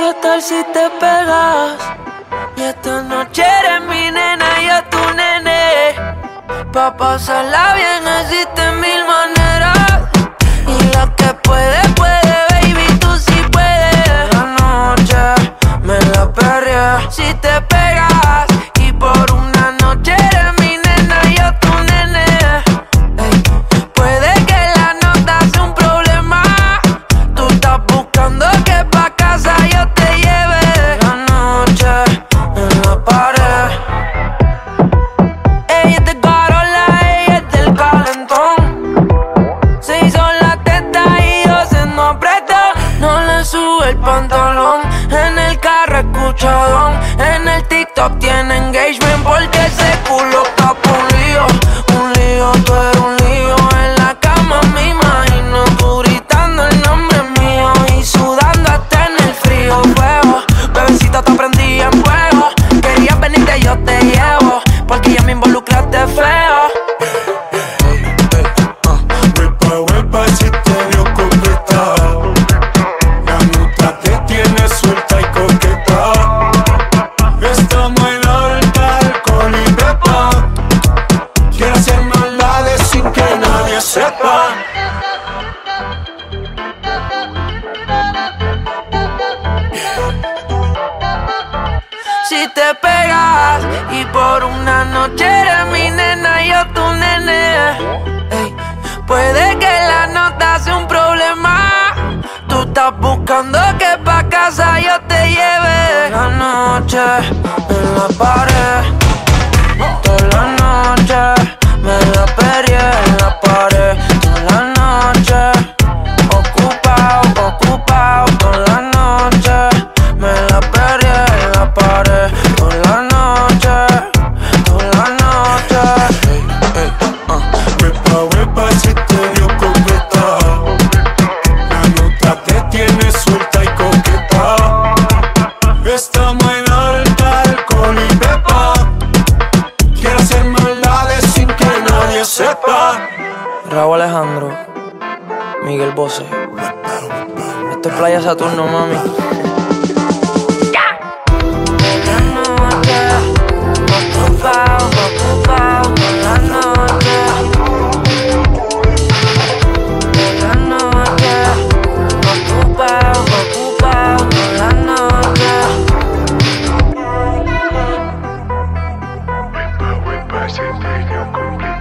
¿Qué tal si te pegas? Y esta noche eres mi nena y yo tu nene. Pa' pasarla bien existen mil maneras. Y la que puede, puede, baby, tú sí puedes. La noche me la perrea. Si te En el carro escuchadón. En el TikTok tiene Si te pegas y por una noche eres mi nena y yo tu nene. Ey, puede que la nota sea un problema. Tú estás buscando que pa' casa yo te lleve. La noche en la pared. Toda la noche me la perreé noche. Huepa, huepa, si te dio. La nota te tiene suelta y coqueta. Estamos en alta, alcohol y pepa. Quiero hacer maldades sin que nadie sepa. Raúl Alejandro, Miguel Bosé. Esto es Playa Saturno, mami. Your group is